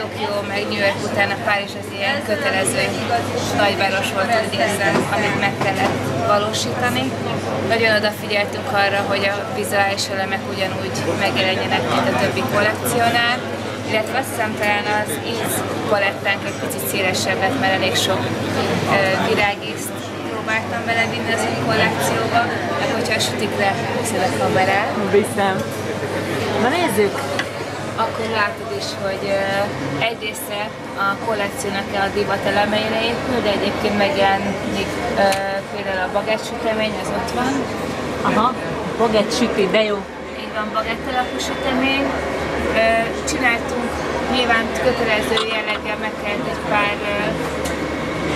Tokió meg New York után a Párizs az ilyen kötelező nagyváros volt, úgy érzem, amit meg kellett valósítani. Nagyon odafigyeltünk arra, hogy a vizuális elemek ugyanúgy megjelenjenek, mint a többi kollekciónál, illetve azt hiszem talán az íz palettánk egy picit szélesebb mert elég sok uh, virágízt próbáltam belevinni az új kollekcióba, meg hogyha sütik le, viszed a kamerát. Viszem. Na nézzük! Akkor látod is, hogy egy része a kollekciónak a divat elemeire épül, de egyébként megjelenik például a bagett sütemény, az ott van. Aha, bagett süti, de jó. Így van, bagett alapú sütemény. Csináltunk nyilván kötelező jelleggel meg kellett egy pár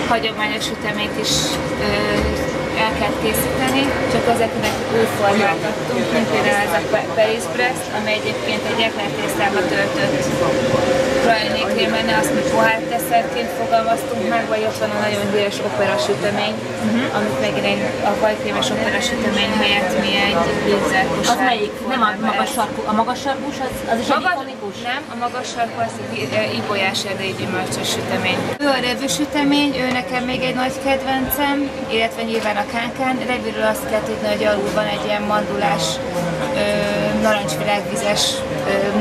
hagyományos süteményt is el kell készíteni, csak ezeknek új formát adtunk, mint például ez a Paris Brest, ami egyébként egy eklertésztába töltött pralinékrémene, azt mi pohár desszertként fogalmaztunk meg, vagy ott van a nagyon híres opera sütemény, uh-huh. amit megint egy, a vajkrémes opera sütemény helyett mi egy vízzelkos. Az melyik? Nem a magas sarkú. A magas sarkús az, az is Maga, egy ikonikus? Nem, a magas sarkú az egy ibolyás erdei gyümölcsös sütemény. Ő a revű sütemény, ő nekem még egy nagy kedvencem, illetve nyilván a kánkán. Revűről azt kell tudni, hogy alul van egy ilyen mandulás ö, narancsvilágvizes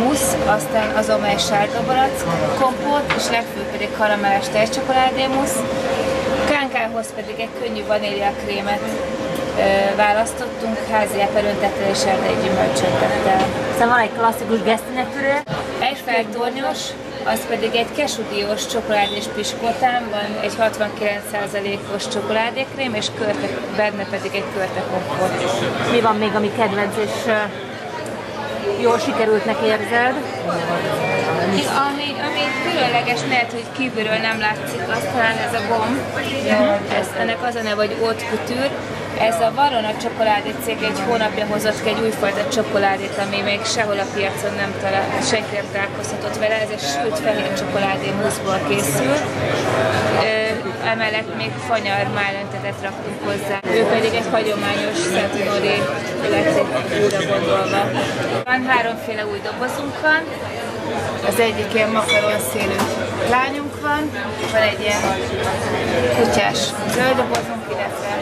musz, aztán azon egy sárga barack, kompót, és legfőbb pedig karamelles tejcsokoládé musz. Kánkához pedig egy könnyű vaníliakrémet választottunk, házi eperöntettel és erdei gyümölcsöntettel. Szóval van egy klasszikus gesztinetűre. Egy tornyos, az pedig egy kesudiós csokoládés piskótán, van egy 69%-os csokoládékrém, és körte, benne pedig egy körte kompot. Mi van még, ami kedvenc, és jól sikerültnek érzed? Ami, ami különleges, lehet, hogy kívülről nem látszik, az talán ez a gomb. Uh-huh. Ez, ennek az a neve, hogy couture. Ez a Varona csokoládé cég egy hónapja hozott ki egy újfajta csokoládét, ami még sehol a piacon nem talál, senki nem találkozhatott vele. Ez egy sült fehér csokoládé muszból készül. Ö, emellett még fanyar málentetet raktunk hozzá. Ő pedig egy hagyományos Szentinori újra gondolva. Van háromféle új dobozunk van, az egyik ilyen makaron szélű lányunk van, van egy ilyen kutyás zöld dobozunk, illetve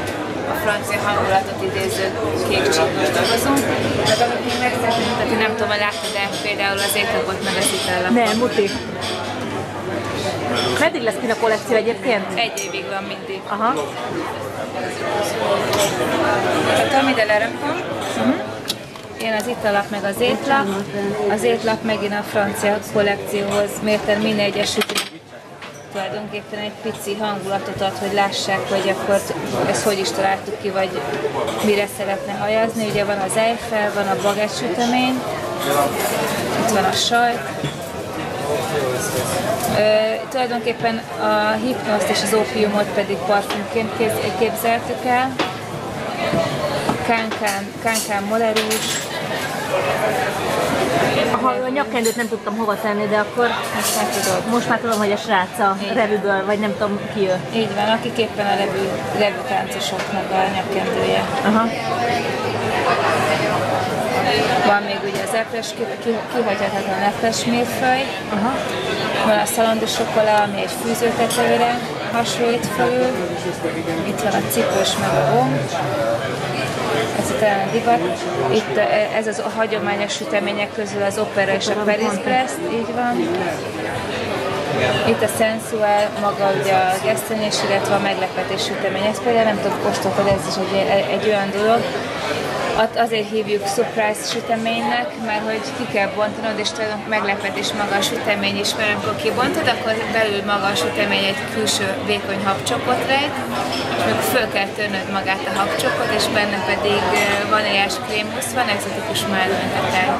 a francia hangulatot idéző kék csíkos dobozunk. Tehát amit még meg szeretném mutatni, nem tudom, hogy láttad de például az étlapot meg itallapot. Nem, muti. Meddig lesz ki a kollekció egyébként? Egy évig van mindig. Aha. Tehát amit lerakom, uh-huh jön az italap meg az étlap. Az étlap megint a francia kollekcióhoz mérten minden egyes tulajdonképpen egy pici hangulatot ad, hogy lássák, hogy akkor ezt hogy is találtuk ki, vagy mire szeretne hajazni. Ugye van az Eiffel, van a bagett sütemény, itt van a sajt. Ö, tulajdonképpen a hipnoszt és az ópiumot pedig parfümként képzeltük el. Kánkán, kánkán molerús, ha a nyakkendőt nem tudtam hova tenni, de akkor most már tudod. Most már tudom, hogy a srác a revűből, vagy nem tudom ki ő. Így van, akik éppen a revű, revű táncosoknak a nyakkendője. Aha. Van epres, kihagyhatatlan epres mérföly. Aha. Van a szalondi sokola, ami egy fűzőtetőre hasonlít felül. Itt van a cipős meg a gomb ez a talán divat. Itt ez az a hagyományos sütemények közül az opera és a Paris Brest, így van. Itt a sensual, maga ugye a gesztenyés, illetve a meglepetés sütemény. Ez például nem tudom, kóstoltad, ez is egy, egy olyan dolog, azért hívjuk surprise süteménynek, mert hogy ki kell bontanod, és tudom, meglepetés maga a sütemény is, mert amikor kibontod, akkor belül maga a sütemény egy külső vékony habcsokot rejt, és föl kell törnöd magát a habcsokot, és benne pedig vaníliás krémhusz van, egzotikus mellőntetel.